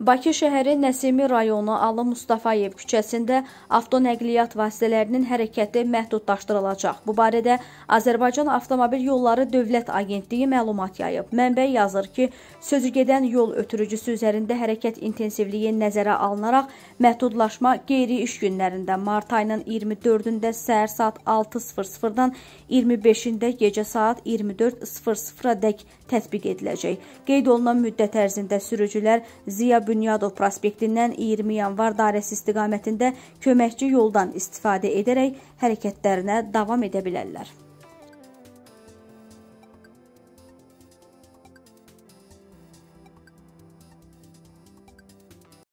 Bakı şəhəri Nəsimi rayonu Alı Mustafayev küçəsində avtonəqliyyat vasitələrinin hərəkəti məhdudlaşdırılacaq. Bu barədə Azərbaycan Avtomobil Yolları Dövlət Agentliyi məlumat yayıb. Mənbə yazır ki, sözügedən yol ötürücüsü üzərində hərəkət intensivliyi nəzərə alınaraq məhdudlaşma qeyri-iş günlərində mart ayının 24-də səhər saat 6:00-dan 25-də gecə saat 24:00-a dək tətbiq ediləcək. Qeyd olunan müddət ərzində sürücülər Ziya Bünyadov prospektindən 20 yanvar dairəsi istiqamətində köməkçi yoldan istifadə edərək hərəkətlərinə davam edə bilərlər.